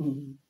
Mm-hmm.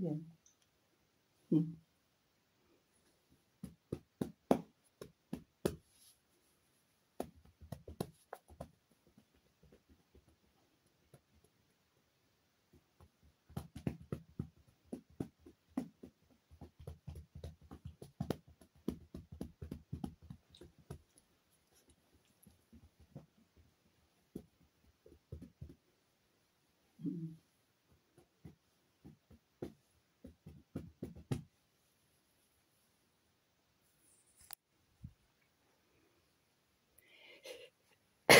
Bien. Mm.